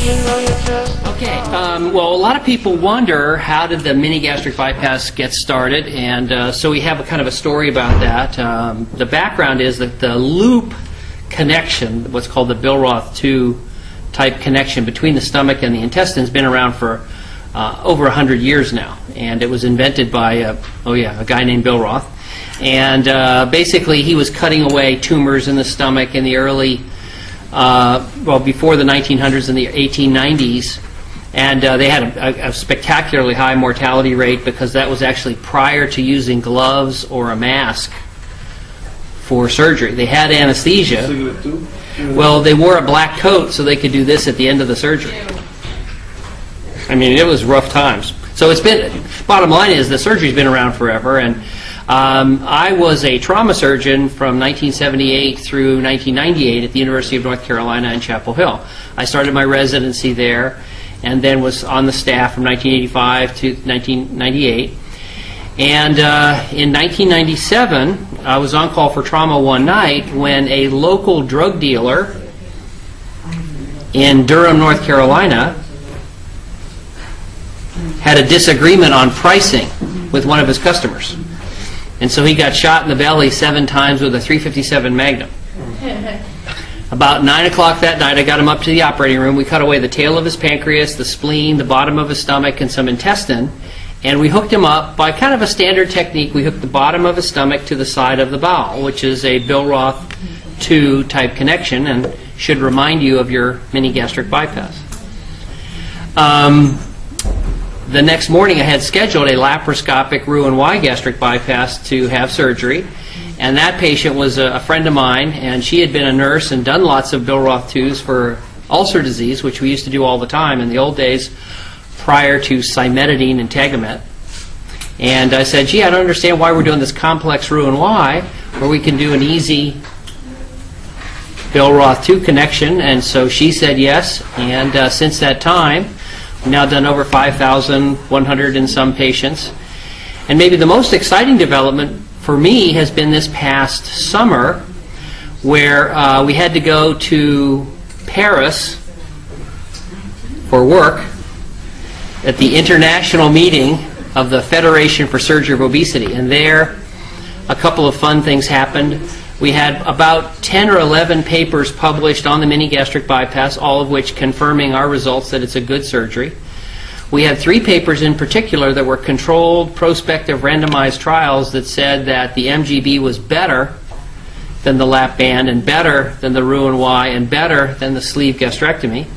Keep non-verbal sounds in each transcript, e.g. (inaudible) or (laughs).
Okay, um, well, a lot of people wonder how did the mini gastric bypass get started, and uh, so we have a kind of a story about that. Um, the background is that the loop connection, what's called the Billroth 2 type connection between the stomach and the intestine, has been around for uh, over 100 years now, and it was invented by, uh, oh yeah, a guy named Billroth. And uh, basically, he was cutting away tumors in the stomach in the early, uh, well, before the 1900s and the 1890s. And uh, they had a, a spectacularly high mortality rate because that was actually prior to using gloves or a mask for surgery. They had anesthesia. Well, they wore a black coat so they could do this at the end of the surgery. I mean, it was rough times. So it's been. Bottom line is the surgery's been around forever, and um, I was a trauma surgeon from 1978 through 1998 at the University of North Carolina in Chapel Hill. I started my residency there, and then was on the staff from 1985 to 1998. And uh, in 1997, I was on call for trauma one night when a local drug dealer in Durham, North Carolina, had a disagreement on pricing with one of his customers. And so he got shot in the belly seven times with a 357 Magnum. (laughs) About 9 o'clock that night, I got him up to the operating room. We cut away the tail of his pancreas, the spleen, the bottom of his stomach, and some intestine. And we hooked him up by kind of a standard technique. We hooked the bottom of his stomach to the side of the bowel, which is a Billroth 2 type connection and should remind you of your mini gastric bypass. Um, the next morning, I had scheduled a laparoscopic Roux-en-Y gastric bypass to have surgery. And that patient was a, a friend of mine, and she had been a nurse and done lots of Billroth 2s for ulcer disease, which we used to do all the time in the old days prior to cimetidine and Tagamet. And I said, gee, I don't understand why we're doing this complex Roux-en-Y, where we can do an easy Billroth 2 connection. And so she said yes. And uh, since that time, now done over 5,100 and some patients. And maybe the most exciting development for me has been this past summer, where uh, we had to go to Paris for work at the international meeting of the Federation for Surgery of Obesity. And there, a couple of fun things happened. We had about 10 or 11 papers published on the mini gastric bypass, all of which confirming our results that it's a good surgery. We had three papers in particular that were controlled, prospective, randomized trials that said that the MGB was better than the lap band and better than the Roux-en-Y and better than the sleeve gastrectomy.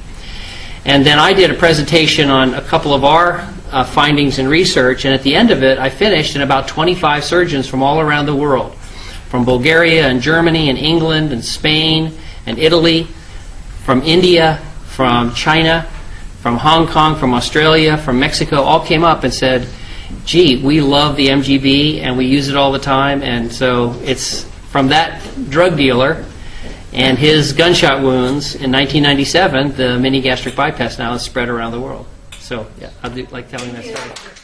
And then I did a presentation on a couple of our uh, findings and research, and at the end of it, I finished, and about 25 surgeons from all around the world, from Bulgaria and Germany and England and Spain and Italy, from India, from China, from Hong Kong, from Australia, from Mexico, all came up and said, gee, we love the MGB and we use it all the time, and so it's from that drug dealer and his gunshot wounds in 1997, the mini gastric bypass now is spread around the world. So, yeah, I do like telling that story.